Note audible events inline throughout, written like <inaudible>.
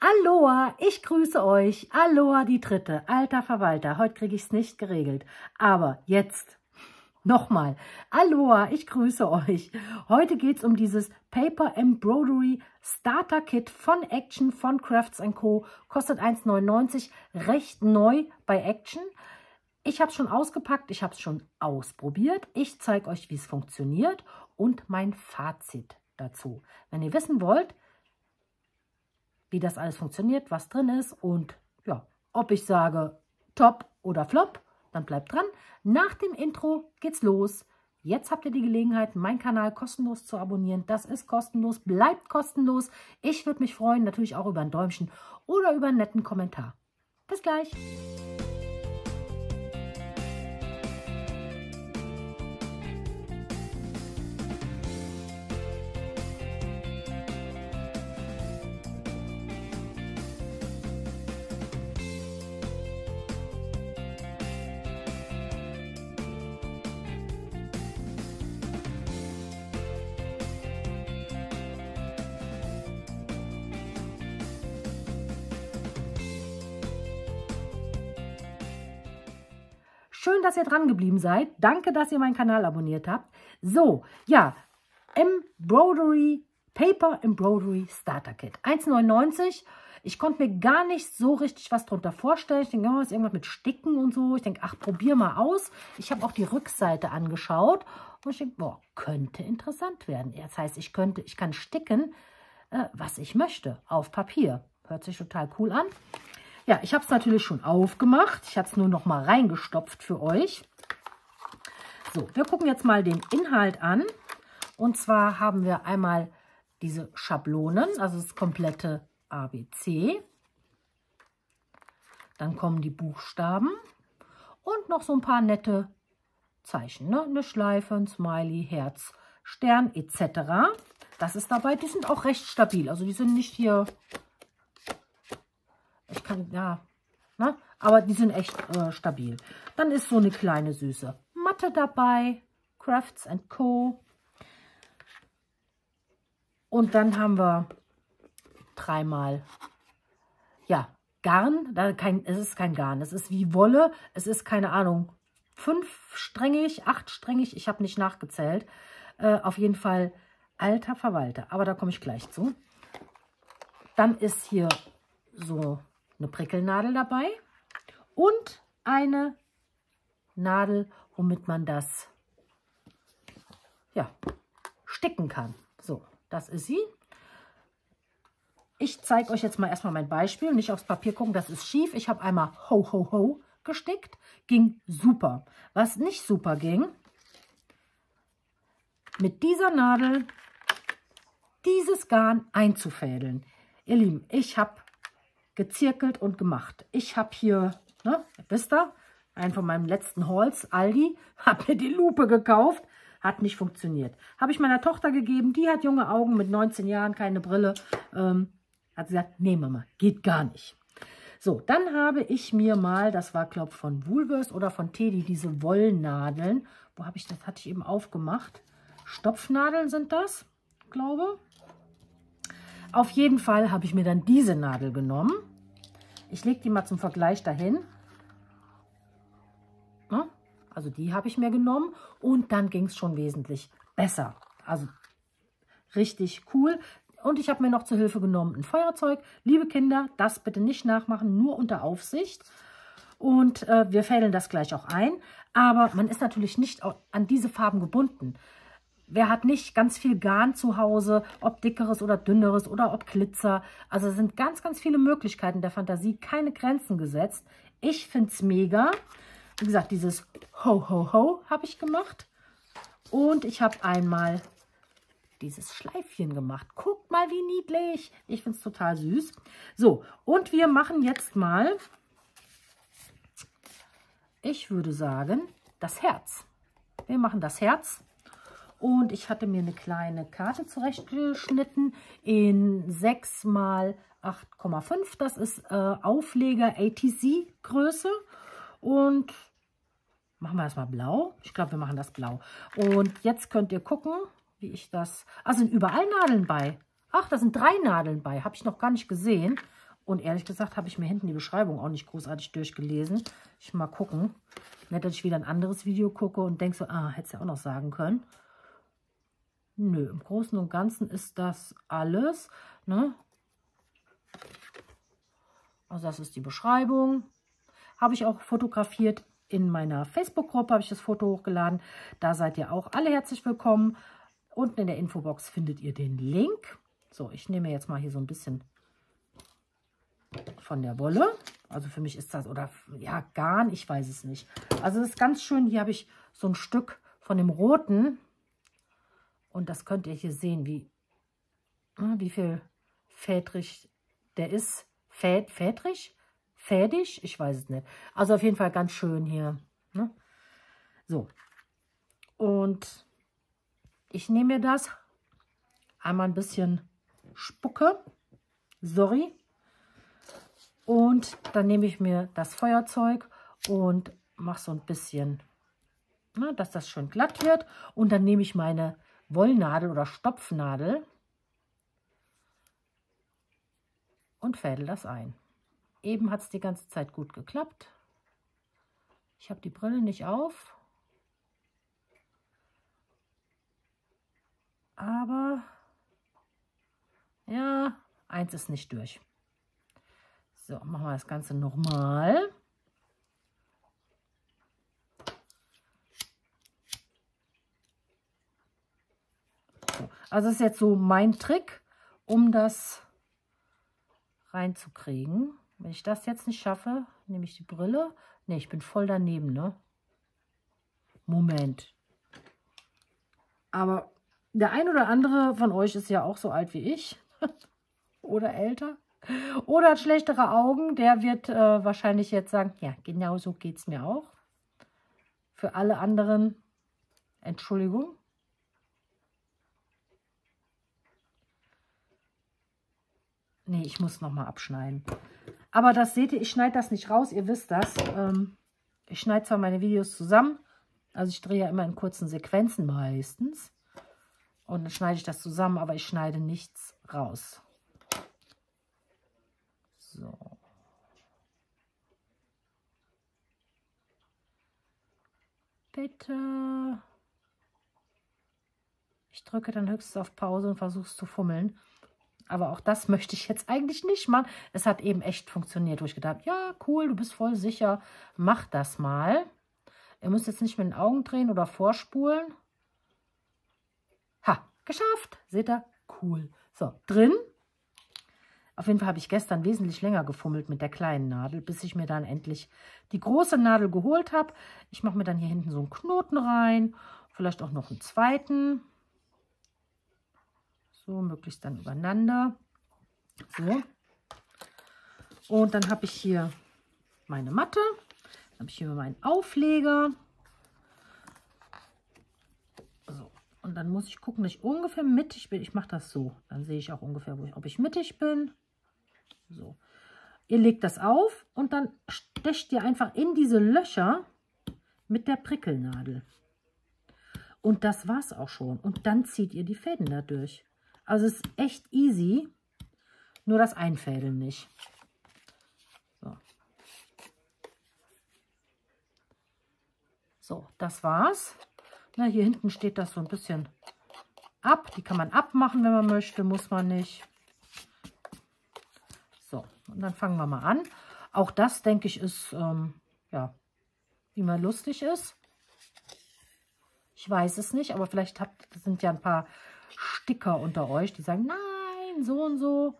Aloha, ich grüße euch. Aloha, die dritte. Alter Verwalter, heute kriege ich es nicht geregelt. Aber jetzt nochmal. Aloha, ich grüße euch. Heute geht es um dieses Paper Embroidery Starter Kit von Action, von Crafts Co. Kostet 1,99, recht neu bei Action. Ich habe es schon ausgepackt, ich habe es schon ausprobiert. Ich zeige euch, wie es funktioniert und mein Fazit dazu. Wenn ihr wissen wollt, wie das alles funktioniert, was drin ist und ja, ob ich sage top oder flop, dann bleibt dran. Nach dem Intro geht's los. Jetzt habt ihr die Gelegenheit, meinen Kanal kostenlos zu abonnieren. Das ist kostenlos, bleibt kostenlos. Ich würde mich freuen, natürlich auch über ein Däumchen oder über einen netten Kommentar. Bis gleich. Schön, dass ihr dran geblieben seid. Danke, dass ihr meinen Kanal abonniert habt. So, ja, Embroidery, Paper Embroidery Starter Kit. 1,99. Ich konnte mir gar nicht so richtig was drunter vorstellen. Ich denke, oh, ist irgendwas mit Sticken und so. Ich denke, ach, probier mal aus. Ich habe auch die Rückseite angeschaut und ich denke, boah, könnte interessant werden. Das heißt, ich könnte, ich kann sticken, äh, was ich möchte, auf Papier. Hört sich total cool an. Ja, ich habe es natürlich schon aufgemacht. Ich habe es nur noch mal reingestopft für euch. So, wir gucken jetzt mal den Inhalt an. Und zwar haben wir einmal diese Schablonen, also das komplette ABC. Dann kommen die Buchstaben und noch so ein paar nette Zeichen. Ne? Eine Schleife, ein Smiley, Herz, Stern etc. Das ist dabei, die sind auch recht stabil. Also die sind nicht hier ich kann, ja, ne? aber die sind echt äh, stabil. Dann ist so eine kleine süße Matte dabei. Crafts Co. Und dann haben wir dreimal, ja, Garn. Da kein, es ist kein Garn, es ist wie Wolle. Es ist, keine Ahnung, fünfsträngig, achtsträngig. Ich habe nicht nachgezählt. Äh, auf jeden Fall alter Verwalter. Aber da komme ich gleich zu. Dann ist hier so eine Prickelnadel dabei und eine Nadel, womit man das ja, sticken kann. So, das ist sie. Ich zeige euch jetzt mal erstmal mein Beispiel. Nicht aufs Papier gucken, das ist schief. Ich habe einmal ho, ho, ho gestickt. Ging super. Was nicht super ging, mit dieser Nadel dieses Garn einzufädeln. Ihr Lieben, ich habe gezirkelt und gemacht. Ich habe hier, ne, wisst ihr, einen von meinem letzten Hauls, Aldi, <laughs> habe mir die Lupe gekauft, hat nicht funktioniert. Habe ich meiner Tochter gegeben, die hat junge Augen mit 19 Jahren, keine Brille. Ähm, hat sie gesagt, nee Mama, geht gar nicht. So, dann habe ich mir mal, das war glaube ich von Woolworths oder von Teddy, diese Wollnadeln. Wo habe ich das? Hatte ich eben aufgemacht. Stopfnadeln sind das, glaube. Auf jeden Fall habe ich mir dann diese Nadel genommen ich lege die mal zum Vergleich dahin. Also die habe ich mir genommen und dann ging es schon wesentlich besser. Also richtig cool. Und ich habe mir noch zur Hilfe genommen ein Feuerzeug. Liebe Kinder, das bitte nicht nachmachen, nur unter Aufsicht. Und äh, wir fädeln das gleich auch ein. Aber man ist natürlich nicht an diese Farben gebunden. Wer hat nicht ganz viel Garn zu Hause, ob dickeres oder dünneres oder ob Glitzer. Also es sind ganz, ganz viele Möglichkeiten der Fantasie, keine Grenzen gesetzt. Ich finde es mega. Wie gesagt, dieses Ho, Ho, Ho habe ich gemacht. Und ich habe einmal dieses Schleifchen gemacht. Guckt mal, wie niedlich. Ich finde es total süß. So, und wir machen jetzt mal, ich würde sagen, das Herz. Wir machen das Herz. Und ich hatte mir eine kleine Karte zurechtgeschnitten in 6 mal 8,5. Das ist äh, Aufleger ATC Größe. Und machen wir erstmal blau. Ich glaube, wir machen das blau. Und jetzt könnt ihr gucken, wie ich das... Ah, sind überall Nadeln bei. Ach, da sind drei Nadeln bei. Habe ich noch gar nicht gesehen. Und ehrlich gesagt habe ich mir hinten die Beschreibung auch nicht großartig durchgelesen. Ich mal gucken. Nicht, dass ich wieder ein anderes Video gucke und denke so, ah, hätte es ja auch noch sagen können. Nö, im Großen und Ganzen ist das alles. Ne? Also das ist die Beschreibung. Habe ich auch fotografiert in meiner Facebook-Gruppe, habe ich das Foto hochgeladen. Da seid ihr auch alle herzlich willkommen. Unten in der Infobox findet ihr den Link. So, ich nehme jetzt mal hier so ein bisschen von der Wolle. Also für mich ist das, oder ja, Garn, ich weiß es nicht. Also das ist ganz schön. Hier habe ich so ein Stück von dem roten. Und das könnt ihr hier sehen, wie, wie viel fädrig der ist. Fäd, fädrig? Fädig? Ich weiß es nicht. Also auf jeden Fall ganz schön hier. Ne? So. Und ich nehme mir das. Einmal ein bisschen Spucke. Sorry. Und dann nehme ich mir das Feuerzeug und mache so ein bisschen, ne, dass das schön glatt wird. Und dann nehme ich meine Wollnadel oder Stopfnadel und fädel das ein. Eben hat es die ganze Zeit gut geklappt. Ich habe die Brille nicht auf. Aber ja, eins ist nicht durch. So, machen wir das Ganze nochmal. So, also das ist jetzt so mein Trick, um das reinzukriegen. Wenn ich das jetzt nicht schaffe, nehme ich die Brille. Ne, ich bin voll daneben, ne? Moment. Aber der ein oder andere von euch ist ja auch so alt wie ich. <laughs> oder älter. Oder hat schlechtere Augen. Der wird äh, wahrscheinlich jetzt sagen, ja, genau so geht es mir auch. Für alle anderen, Entschuldigung. Nee, ich muss nochmal abschneiden. Aber das seht ihr, ich schneide das nicht raus, ihr wisst das. Ähm, ich schneide zwar meine Videos zusammen, also ich drehe ja immer in kurzen Sequenzen meistens. Und dann schneide ich das zusammen, aber ich schneide nichts raus. So. Bitte. Ich drücke dann höchstens auf Pause und versuche es zu fummeln. Aber auch das möchte ich jetzt eigentlich nicht machen. Es hat eben echt funktioniert, wo ich gedacht ja, cool, du bist voll sicher. Mach das mal. Ihr müsst jetzt nicht mit den Augen drehen oder vorspulen. Ha, geschafft. Seht ihr? Cool. So, drin. Auf jeden Fall habe ich gestern wesentlich länger gefummelt mit der kleinen Nadel, bis ich mir dann endlich die große Nadel geholt habe. Ich mache mir dann hier hinten so einen Knoten rein, vielleicht auch noch einen zweiten. So, möglichst dann übereinander. So. Und dann habe ich hier meine Matte. Dann habe ich hier meinen Aufleger. So. Und dann muss ich gucken, dass ich ungefähr mittig bin. Ich mache das so. Dann sehe ich auch ungefähr, ich, ob ich mittig bin. So. Ihr legt das auf und dann stecht ihr einfach in diese Löcher mit der Prickelnadel. Und das war es auch schon. Und dann zieht ihr die Fäden dadurch. Also es ist echt easy, nur das Einfädeln nicht. So. so, das war's. Na, hier hinten steht das so ein bisschen ab. Die kann man abmachen, wenn man möchte, muss man nicht. So, und dann fangen wir mal an. Auch das, denke ich, ist, ähm, ja, wie man lustig ist. Ich weiß es nicht, aber vielleicht habt, sind ja ein paar Sticker unter euch, die sagen, nein, so und so.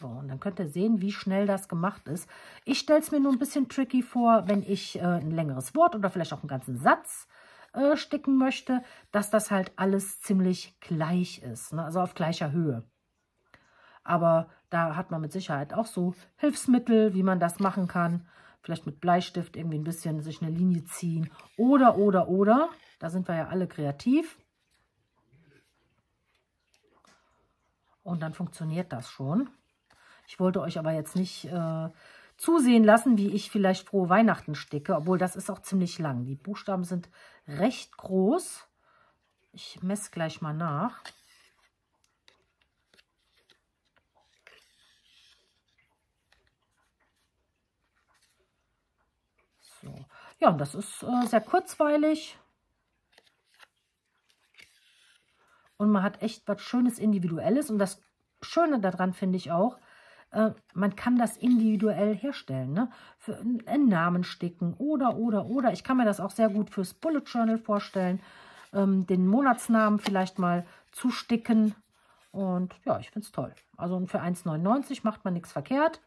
So, und dann könnt ihr sehen, wie schnell das gemacht ist. Ich stelle es mir nur ein bisschen tricky vor, wenn ich äh, ein längeres Wort oder vielleicht auch einen ganzen Satz äh, sticken möchte, dass das halt alles ziemlich gleich ist, ne? also auf gleicher Höhe. Aber da hat man mit Sicherheit auch so Hilfsmittel, wie man das machen kann. Vielleicht mit Bleistift irgendwie ein bisschen sich eine Linie ziehen. Oder, oder, oder. Da sind wir ja alle kreativ. Und dann funktioniert das schon. Ich wollte euch aber jetzt nicht äh, zusehen lassen, wie ich vielleicht frohe Weihnachten stecke, obwohl das ist auch ziemlich lang. Die Buchstaben sind recht groß. Ich messe gleich mal nach. So. Ja, und das ist äh, sehr kurzweilig. Und man hat echt was Schönes Individuelles. Und das Schöne daran finde ich auch, äh, man kann das individuell herstellen. Ne? Für einen Namen sticken oder, oder, oder. Ich kann mir das auch sehr gut fürs Bullet Journal vorstellen. Ähm, den Monatsnamen vielleicht mal zusticken. Und ja, ich finde es toll. Also für 1,99 macht man nichts verkehrt.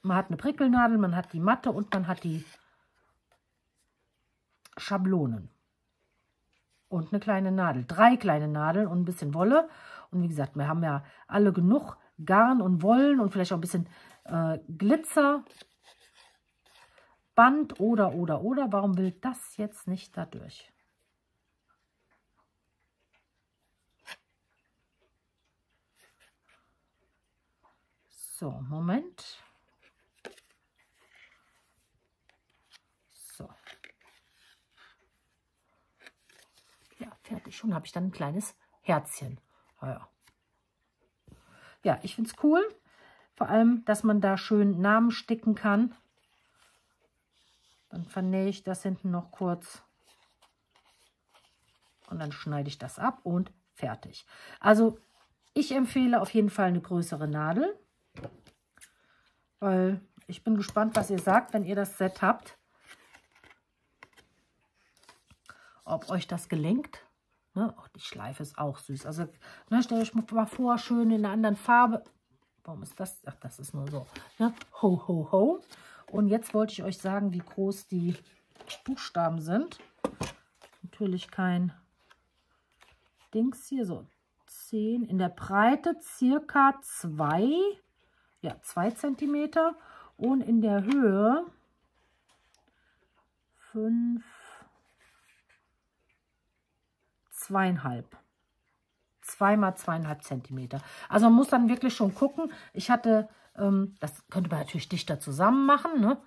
Man hat eine Prickelnadel, man hat die Matte und man hat die Schablonen. Und eine kleine Nadel. Drei kleine Nadeln und ein bisschen Wolle. Und wie gesagt, wir haben ja alle genug Garn und Wollen und vielleicht auch ein bisschen äh, Glitzer. Band oder, oder, oder. Warum will das jetzt nicht dadurch? So, Moment. So. Ja, fertig. Schon habe ich dann ein kleines Herzchen. Naja. Ja, ich finde es cool. Vor allem, dass man da schön Namen sticken kann. Dann vernähe ich das hinten noch kurz. Und dann schneide ich das ab und fertig. Also ich empfehle auf jeden Fall eine größere Nadel. Weil ich bin gespannt, was ihr sagt, wenn ihr das Set habt. Ob euch das gelingt. Ne? Oh, die Schleife ist auch süß. Also ne, stellt euch mal vor, schön in einer anderen Farbe. Warum ist das? Ach, das ist nur so. Ne? Ho, ho, ho. Und jetzt wollte ich euch sagen, wie groß die Buchstaben sind. Natürlich kein Dings hier. So 10. In der Breite circa 2 ja, 2 cm und in der Höhe 5, 2,5. 2 mal 2,5 cm. Also man muss dann wirklich schon gucken. Ich hatte, ähm, das könnte man natürlich dichter zusammen machen, ne?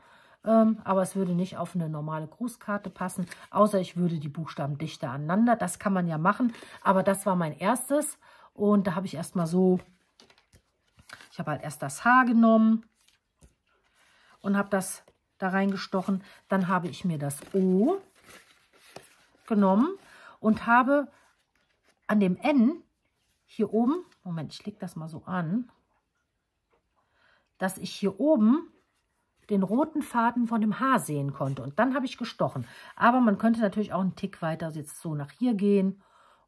Ähm, aber es würde nicht auf eine normale Grußkarte passen, außer ich würde die Buchstaben dichter aneinander. Das kann man ja machen, aber das war mein erstes und da habe ich erstmal so ich habe halt erst das Haar genommen und habe das da reingestochen. Dann habe ich mir das O genommen und habe an dem N hier oben, Moment, ich lege das mal so an, dass ich hier oben den roten Faden von dem Haar sehen konnte. Und dann habe ich gestochen. Aber man könnte natürlich auch einen Tick weiter jetzt so nach hier gehen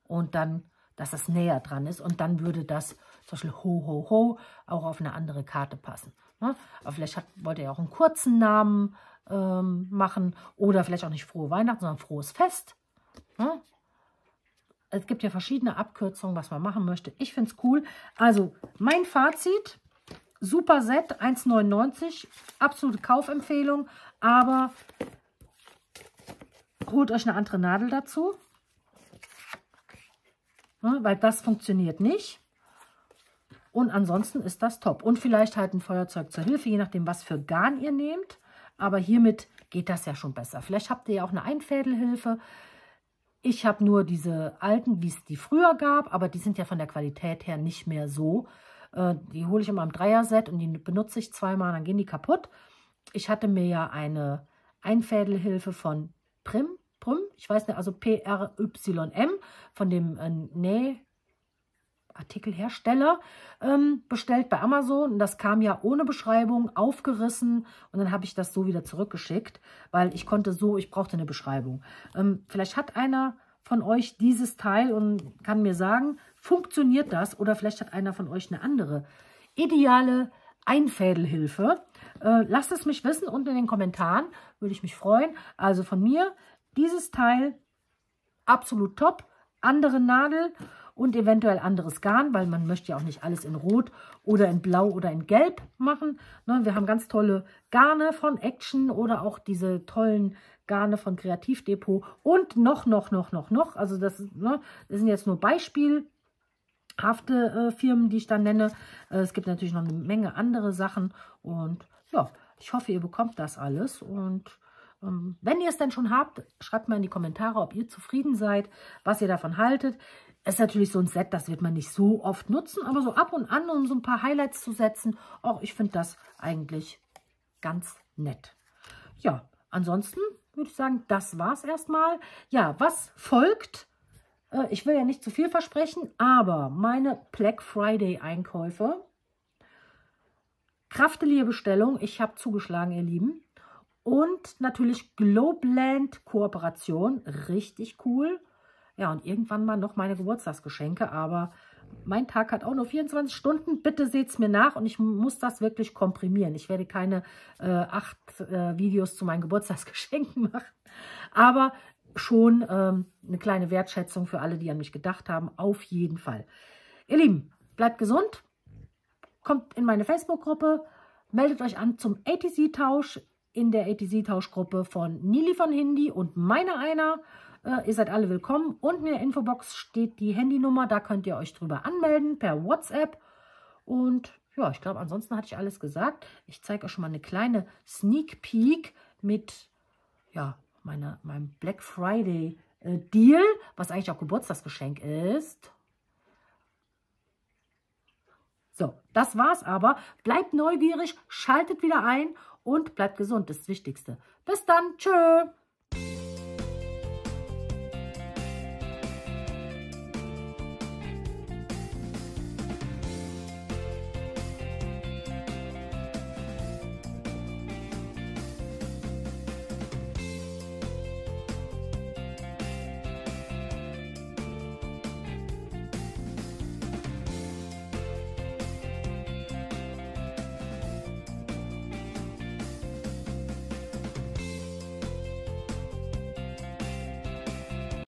und dann dass das näher dran ist und dann würde das zum Beispiel Ho, Ho, Ho auch auf eine andere Karte passen. Ne? Aber vielleicht hat, wollt ihr auch einen kurzen Namen ähm, machen oder vielleicht auch nicht Frohe Weihnachten, sondern Frohes Fest. Ne? Es gibt ja verschiedene Abkürzungen, was man machen möchte. Ich finde es cool. Also mein Fazit, super Set, 1,99, absolute Kaufempfehlung, aber holt euch eine andere Nadel dazu ne, weil das funktioniert nicht. Und ansonsten ist das top. Und vielleicht halt ein Feuerzeug zur Hilfe, je nachdem, was für Garn ihr nehmt. Aber hiermit geht das ja schon besser. Vielleicht habt ihr ja auch eine Einfädelhilfe. Ich habe nur diese alten, wie es die früher gab, aber die sind ja von der Qualität her nicht mehr so. Äh, die hole ich immer im Dreier-Set und die benutze ich zweimal, dann gehen die kaputt. Ich hatte mir ja eine Einfädelhilfe von Prim Prüm, ich weiß nicht, also PRYM von dem äh, Nähartikelhersteller ähm, bestellt bei Amazon. Das kam ja ohne Beschreibung, aufgerissen und dann habe ich das so wieder zurückgeschickt, weil ich konnte so, ich brauchte eine Beschreibung. Ähm, vielleicht hat einer von euch dieses Teil und kann mir sagen, funktioniert das? Oder vielleicht hat einer von euch eine andere ideale Einfädelhilfe. Äh, lasst es mich wissen unten in den Kommentaren, würde ich mich freuen. Also von mir dieses Teil absolut top. Andere Nadel und eventuell anderes Garn, weil man möchte ja auch nicht alles in Rot oder in Blau oder in Gelb machen. Ne, wir haben ganz tolle Garne von Action oder auch diese tollen Garne von Kreativdepot und noch, noch, noch, noch, noch. Also das, ne, das sind jetzt nur beispielhafte äh, Firmen, die ich dann nenne. Äh, es gibt natürlich noch eine Menge andere Sachen und ja, ich hoffe, ihr bekommt das alles und ähm, wenn ihr es denn schon habt, schreibt mal in die Kommentare, ob ihr zufrieden seid, was ihr davon haltet. Es ist natürlich so ein Set, das wird man nicht so oft nutzen, aber so ab und an, um so ein paar Highlights zu setzen, auch ich finde das eigentlich ganz nett. Ja, ansonsten würde ich sagen, das war's erstmal. Ja, was folgt? Äh, ich will ja nicht zu viel versprechen, aber meine Black Friday Einkäufe, Kraftelier-Bestellung, ich habe zugeschlagen, ihr Lieben. Und natürlich Globland Kooperation, richtig cool. Ja, und irgendwann mal noch meine Geburtstagsgeschenke, aber mein Tag hat auch nur 24 Stunden. Bitte seht es mir nach und ich muss das wirklich komprimieren. Ich werde keine äh, acht äh, Videos zu meinen Geburtstagsgeschenken <laughs> machen, aber schon ähm, eine kleine Wertschätzung für alle, die an mich gedacht haben. Auf jeden Fall. Ihr Lieben, bleibt gesund, kommt in meine Facebook-Gruppe, meldet euch an zum ATC-Tausch in der ATC-Tauschgruppe von Nili von Hindi und meiner einer. Äh, ihr seid alle willkommen. Unten in der Infobox steht die Handynummer, da könnt ihr euch drüber anmelden per WhatsApp. Und ja, ich glaube, ansonsten hatte ich alles gesagt. Ich zeige euch schon mal eine kleine Sneak Peek mit ja, meine, meinem Black Friday äh, Deal, was eigentlich auch Geburtstagsgeschenk ist. So, das war's aber. Bleibt neugierig, schaltet wieder ein und bleibt gesund, das ist das Wichtigste. Bis dann, tschö!